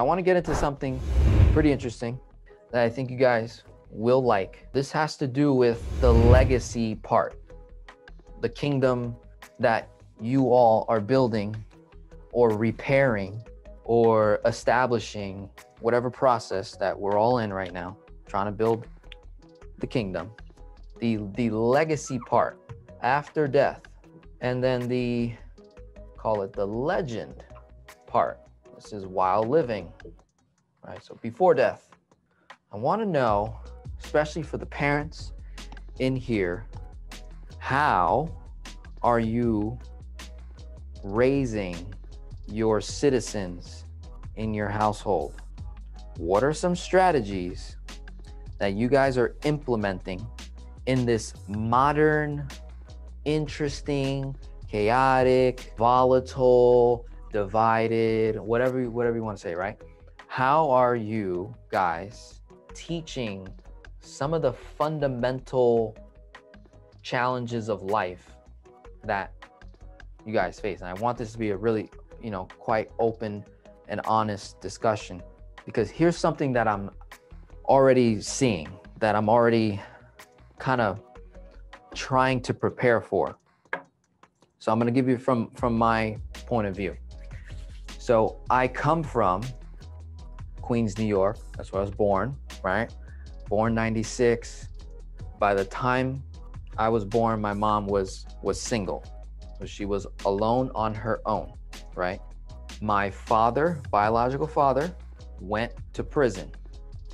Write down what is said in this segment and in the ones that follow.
I want to get into something pretty interesting that I think you guys will like. This has to do with the legacy part, the kingdom that you all are building or repairing or establishing whatever process that we're all in right now, trying to build the kingdom, the the legacy part after death, and then the call it the legend part. This is while living. Right? So before death. I want to know, especially for the parents in here, how are you raising your citizens in your household? What are some strategies that you guys are implementing in this modern, interesting, chaotic, volatile, divided, whatever whatever you want to say, right? How are you guys teaching some of the fundamental challenges of life that you guys face? And I want this to be a really, you know, quite open and honest discussion because here's something that I'm already seeing that I'm already kind of trying to prepare for. So I'm going to give you from from my point of view. So I come from Queens, New York. That's where I was born, right? Born 96. By the time I was born, my mom was was single. So she was alone on her own, right? My father, biological father, went to prison.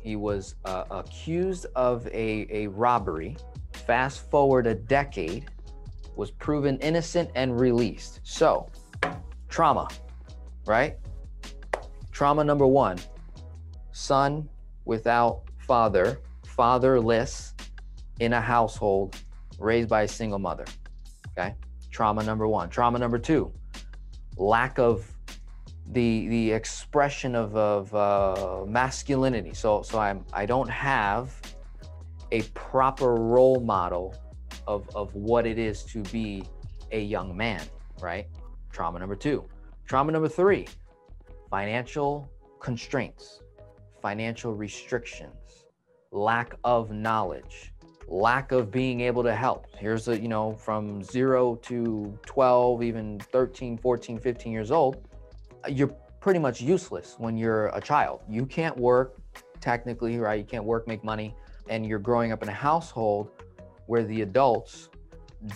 He was uh, accused of a, a robbery. Fast forward a decade, was proven innocent and released. So, trauma, right? Trauma number one son without father, fatherless in a household raised by a single mother. Okay. Trauma number one. Trauma number two lack of the the expression of, of uh, masculinity. So so I'm I don't have a proper role model of of what it is to be a young man, right? Trauma number two. Trauma number three, financial constraints, financial restrictions, lack of knowledge, lack of being able to help. Here's a, you know, from zero to 12, even 13, 14, 15 years old you're pretty much useless when you're a child. You can't work technically, right? You can't work, make money, and you're growing up in a household where the adults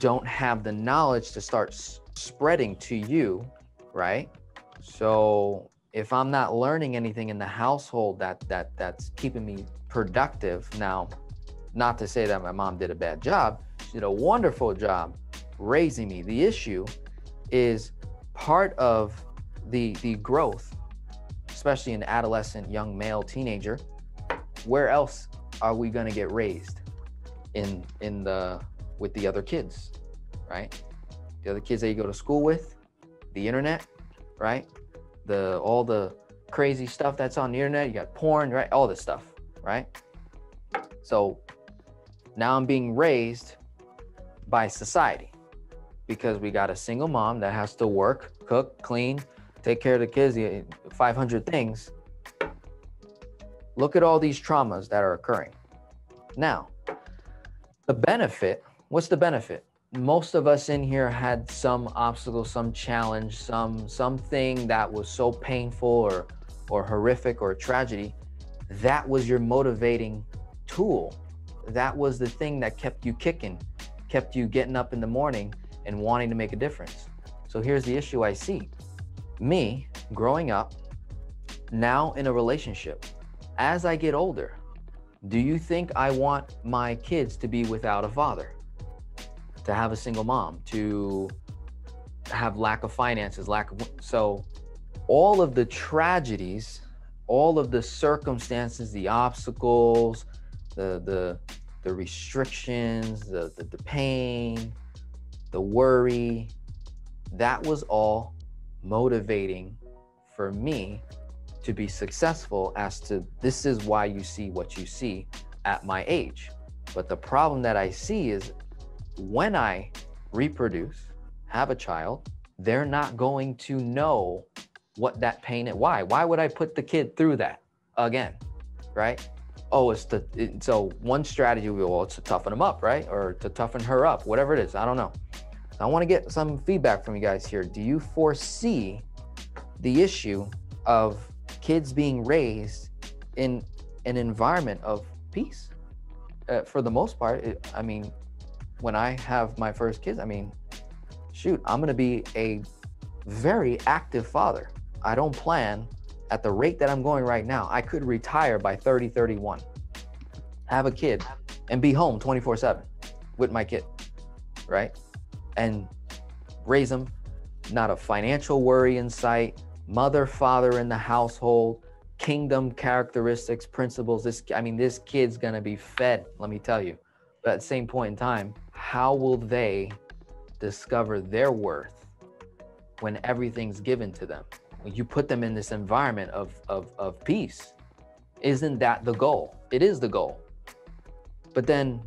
don't have the knowledge to start spreading to you, right? So if I'm not learning anything in the household that that that's keeping me productive, now, not to say that my mom did a bad job, she did a wonderful job raising me. The issue is part of the the growth, especially an adolescent, young male, teenager, where else are we gonna get raised in in the with the other kids, right? The other kids that you go to school with, the internet, right? The all the crazy stuff that's on the internet. You got porn, right? All this stuff, right? So now I'm being raised by society because we got a single mom that has to work, cook, clean, take care of the kids, 500 things. Look at all these traumas that are occurring. Now, the benefit, what's the benefit? Most of us in here had some obstacle, some challenge, some something that was so painful or or horrific or tragedy. That was your motivating tool. That was the thing that kept you kicking, kept you getting up in the morning and wanting to make a difference. So here's the issue I see me growing up, now in a relationship, as I get older, do you think I want my kids to be without a father? To have a single mom, to have lack of finances, lack of so all of the tragedies, all of the circumstances, the obstacles, the the the restrictions, the, the, the pain, the worry, that was all motivating for me to be successful as to this is why you see what you see at my age. But the problem that I see is when I reproduce, have a child, they're not going to know what that pain is. Why? Why would I put the kid through that again? Right? Oh, it's the it, so one strategy will well, it's to toughen them up, right? Or to toughen her up, whatever it is. I don't know. I want to get some feedback from you guys here. Do you foresee the issue of kids being raised in an environment of peace? Uh, for the most part, it, I mean, when I have my first kids, I mean, shoot, I'm going to be a very active father. I don't plan at the rate that I'm going right now. I could retire by 30, 31, have a kid, and be home 24 7 with my kid, right? And raise them, not a financial worry in sight, mother, father in the household, kingdom characteristics, principles. This, I mean, this kid's going to be fed, let me tell you. But at the same point in time, how will they discover their worth when everything's given to them? When you put them in this environment of, of, of peace, isn't that the goal? It is the goal. But then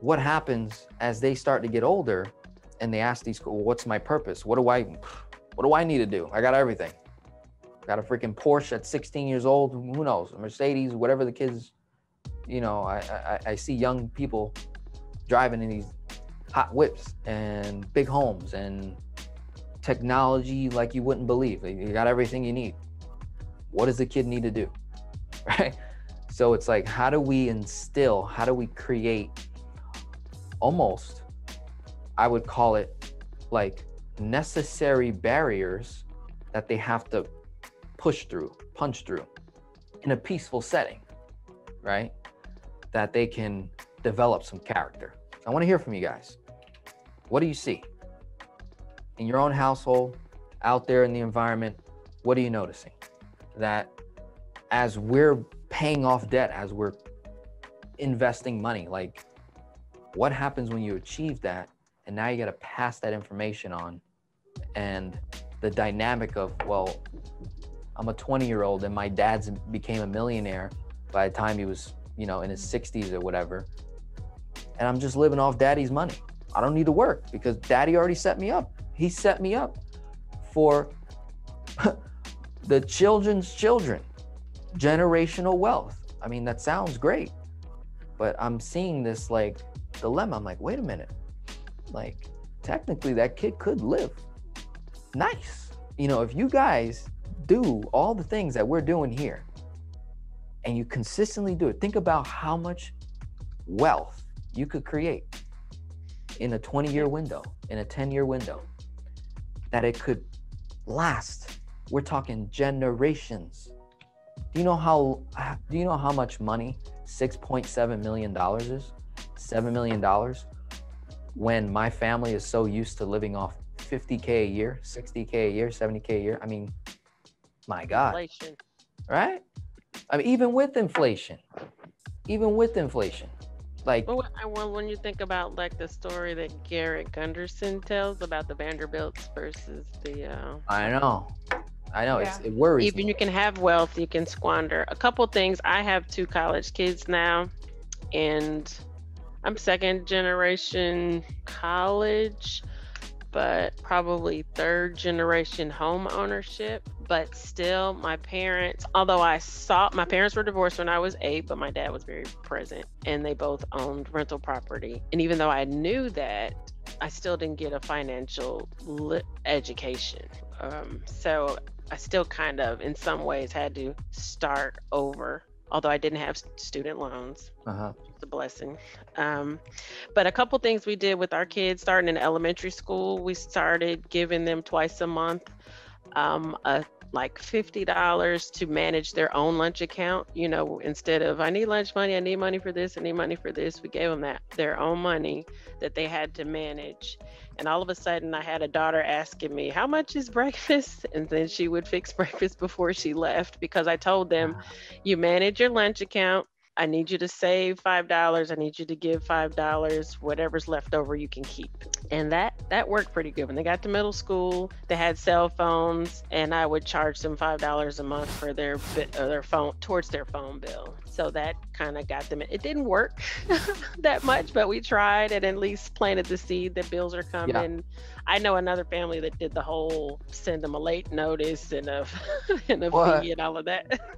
what happens as they start to get older and they ask these, well, what's my purpose? What do I, what do I need to do? I got everything. Got a freaking Porsche at 16 years old. Who knows? A Mercedes, whatever the kids, you know, I, I, I see young people driving in these hot whips and big homes and technology like you wouldn't believe. You got everything you need. What does the kid need to do? Right? So it's like, how do we instill, how do we create almost, I would call it like necessary barriers that they have to push through, punch through in a peaceful setting, right? That they can develop some character. I want to hear from you guys. What do you see in your own household, out there in the environment? What are you noticing? That as we're paying off debt, as we're investing money, like what happens when you achieve that? And now you got to pass that information on. And the dynamic of, well, I'm a 20 year old and my dad's became a millionaire by the time he was, you know, in his 60s or whatever and I'm just living off daddy's money. I don't need to work because daddy already set me up. He set me up for the children's children, generational wealth. I mean, that sounds great, but I'm seeing this like dilemma. I'm like, wait a minute. Like, technically, that kid could live nice. You know, if you guys do all the things that we're doing here and you consistently do it, think about how much wealth you could create in a 20 year window, in a 10 year window, that it could last. We're talking generations. Do you know how do you know how much money 6.7 million dollars is? 7 million dollars when my family is so used to living off 50k a year, 60k a year, 70k a year. I mean, my god. Inflation. Right? I mean even with inflation. Even with inflation like well, when you think about like the story that Garrett Gunderson tells about the Vanderbilts versus the uh I know. I know yeah. it's, it worries. Even me. you can have wealth, you can squander. A couple things. I have two college kids now, and I'm second generation college but probably third generation home ownership. But still, my parents, although I saw my parents were divorced when I was eight, but my dad was very present and they both owned rental property. And even though I knew that, I still didn't get a financial li- education. Um, so I still kind of, in some ways, had to start over although I didn't have student loans. Uh-huh. It's a blessing. Um, but a couple things we did with our kids starting in elementary school, we started giving them twice a month um, a like $50 to manage their own lunch account. You know, instead of I need lunch money, I need money for this, I need money for this, we gave them that their own money that they had to manage. And all of a sudden, I had a daughter asking me, How much is breakfast? And then she would fix breakfast before she left because I told them, You manage your lunch account. I need you to save five dollars. I need you to give five dollars. Whatever's left over, you can keep. And that that worked pretty good. When they got to middle school, they had cell phones, and I would charge them five dollars a month for their uh, their phone towards their phone bill. So that kind of got them. It didn't work that much, but we tried and at least planted the seed that bills are coming. Yeah. I know another family that did the whole send them a late notice and a and a what? fee and all of that.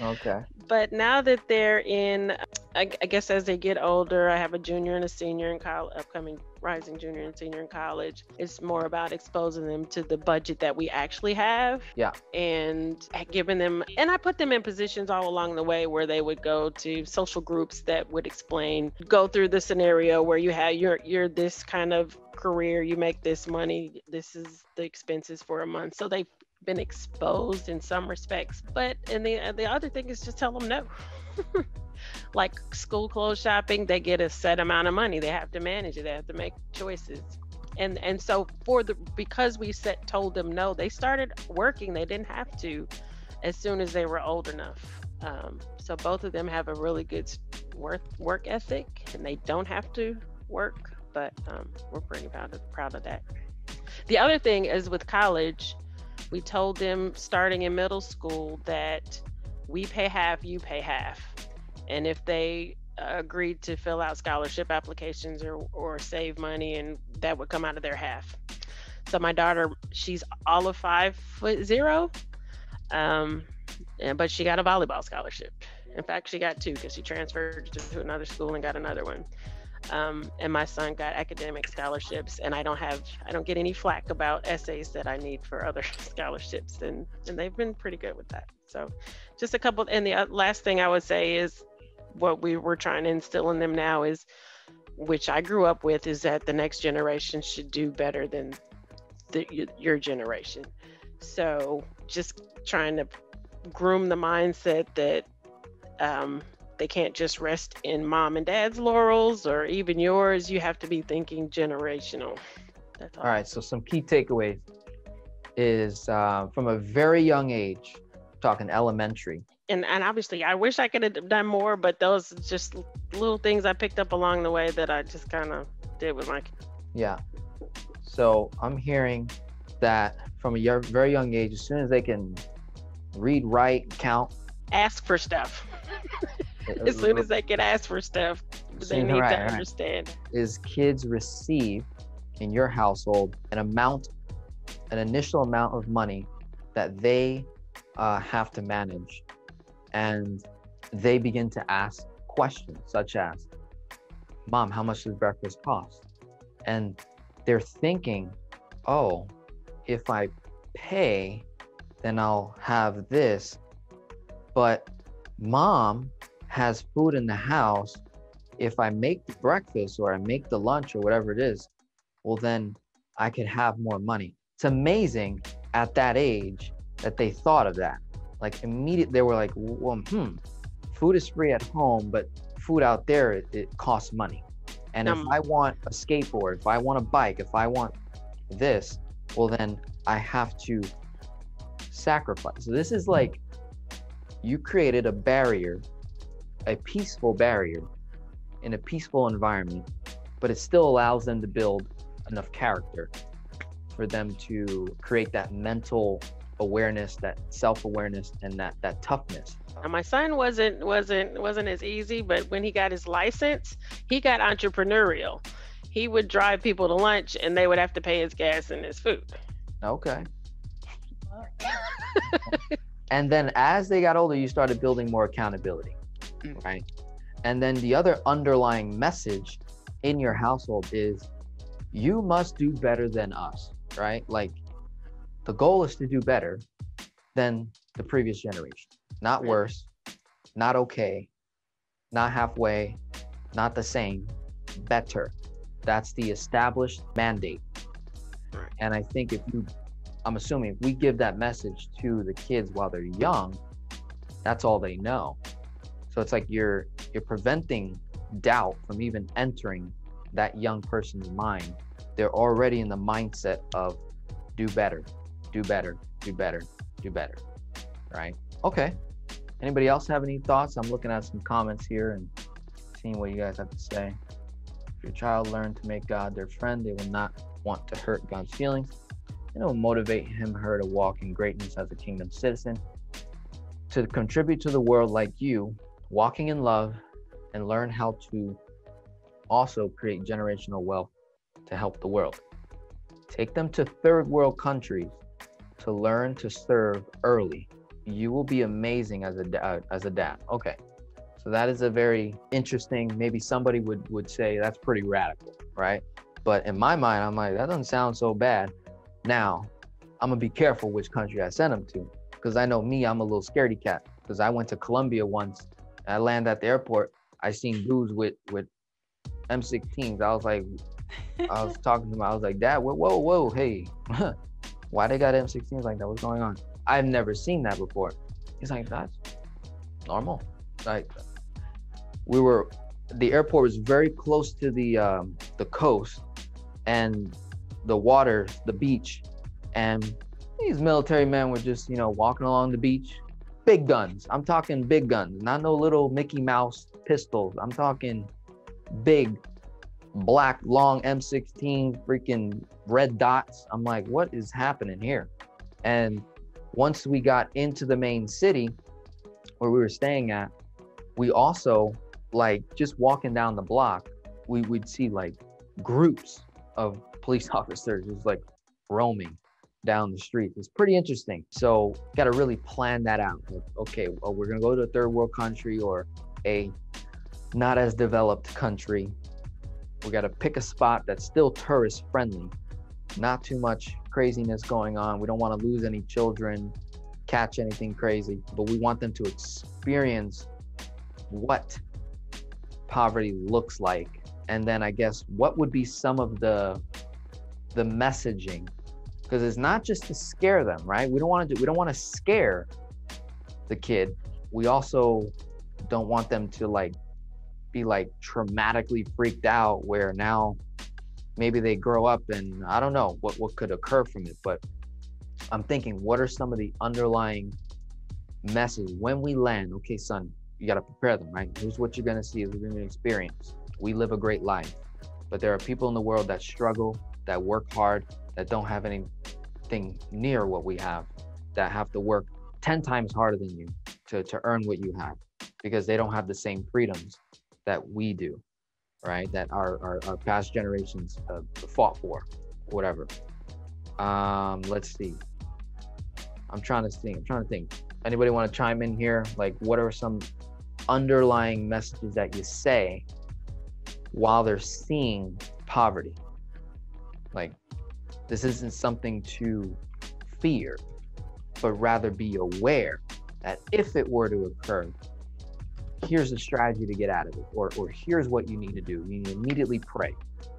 Okay. But now that they're in, I, I, guess as they get older, I have a junior and a senior in college, upcoming rising junior and senior in college. It's more about exposing them to the budget that we actually have. Yeah. And giving them, and I put them in positions all along the way where they would go to social groups that would explain, go through the scenario where you have you're you're this kind of career, you make this money, this is the expenses for a month. So they've been exposed in some respects. But and the the other thing is just tell them no. like school clothes shopping, they get a set amount of money. They have to manage it. They have to make choices. And and so for the because we set told them no, they started working. They didn't have to as soon as they were old enough. Um, so both of them have a really good work work ethic, and they don't have to work. But um, we're pretty proud of, proud of that. The other thing is with college, we told them starting in middle school that we pay half, you pay half. And if they agreed to fill out scholarship applications or, or save money, and that would come out of their half. So my daughter, she's all of five foot zero, um, and, but she got a volleyball scholarship. In fact, she got two because she transferred to another school and got another one um, and my son got academic scholarships and i don't have i don't get any flack about essays that i need for other scholarships and and they've been pretty good with that. So just a couple and the uh, last thing i would say is what we were trying to instill in them now is which i grew up with is that the next generation should do better than the, your generation. So just trying to groom the mindset that um, they can't just rest in mom and dad's laurels or even yours. You have to be thinking generational. That's all. all right. So some key takeaways is uh, from a very young age, talking elementary. And, and obviously, I wish I could have done more, but those just little things I picked up along the way that I just kind of did with my. Yeah. So I'm hearing that from a very young age, as soon as they can read, write, count, ask for stuff. as soon as they can ask for stuff, they need right, to right. understand. Is kids receive in your household an amount, an initial amount of money that they uh, have to manage, and they begin to ask questions such as, "Mom, how much does breakfast cost?" And they're thinking, "Oh, if I pay, then I'll have this." But mom has food in the house, if I make the breakfast or I make the lunch or whatever it is, well, then I could have more money. It's amazing at that age that they thought of that. Like immediately they were like, well, hmm, food is free at home, but food out there, it, it costs money. And um, if I want a skateboard, if I want a bike, if I want this, well, then I have to sacrifice. So this is like you created a barrier a peaceful barrier in a peaceful environment, but it still allows them to build enough character for them to create that mental awareness, that self-awareness, and that that toughness. And my son wasn't wasn't wasn't as easy, but when he got his license, he got entrepreneurial. He would drive people to lunch, and they would have to pay his gas and his food. Okay. and then as they got older, you started building more accountability. Mm. right? And then the other underlying message in your household is you must do better than us, right? Like the goal is to do better than the previous generation, not worse, not okay, not halfway, not the same, better. That's the established mandate. And I think if you, I'm assuming if we give that message to the kids while they're young, that's all they know. So it's like you're you're preventing doubt from even entering that young person's mind. They're already in the mindset of do better, do better, do better, do better. Right? Okay. Anybody else have any thoughts? I'm looking at some comments here and seeing what you guys have to say. If your child learned to make God their friend, they will not want to hurt God's feelings. And it will motivate him, her to walk in greatness as a kingdom citizen, to contribute to the world like you, walking in love, and learn how to also create generational wealth to help the world. Take them to third world countries to learn to serve early. You will be amazing as a uh, as a dad. Okay. So that is a very interesting, maybe somebody would would say that's pretty radical, right? But in my mind, I'm like, that doesn't sound so bad. Now, I'm gonna be careful which country I send them to. Because I know me, I'm a little scaredy cat. Because I went to Colombia once. I land at the airport. I seen dudes with with M16s. I was like, I was talking to him. I was like, Dad, whoa, whoa, whoa, hey, why they got M16s like that? What's going on? I've never seen that before. He's like, that's normal. Like, we were, the airport was very close to the um, the coast, and the water, the beach, and these military men were just, you know, walking along the beach. Big guns. I'm talking big guns, not no little Mickey Mouse pistols. I'm talking big black long M16 freaking red dots. I'm like, what is happening here? And once we got into the main city where we were staying at, we also like just walking down the block, we would see like groups of police officers just like roaming down the street. It's pretty interesting. So got to really plan that out. Like, okay, well, we're gonna go to a third world country or a not as developed country we got to pick a spot that's still tourist friendly, not too much craziness going on. We don't want to lose any children, catch anything crazy, but we want them to experience what poverty looks like. And then I guess what would be some of the the messaging because it's not just to scare them, right? We don't want to do we don't want to scare the kid. We also don't want them to like be like traumatically freaked out where now maybe they grow up and I don't know what, what could occur from it. But I'm thinking, what are some of the underlying messages when we land? Okay, son, you got to prepare them, right? Here's what you're going to see, we're going to experience. We live a great life, but there are people in the world that struggle, that work hard, that don't have near what we have, that have to work 10 times harder than you to, to earn what you have because they don't have the same freedoms that we do, right? That our, our, our past generations uh, fought for, whatever. Um, let's see. I'm trying to think. I'm trying to think. Anybody want to chime in here? Like, what are some underlying messages that you say while they're seeing poverty? Like, this isn't something to fear, but rather be aware that if it were to occur, here's a strategy to get out of it, or, or here's what you need to do. You need to immediately pray.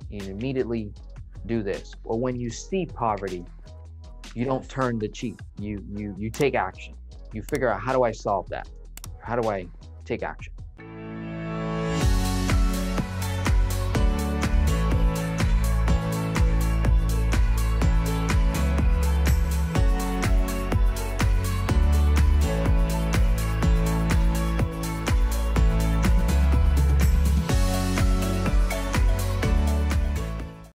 You need to immediately do this. Or when you see poverty, you don't turn the cheek. You you you take action. You figure out how do I solve that? How do I take action?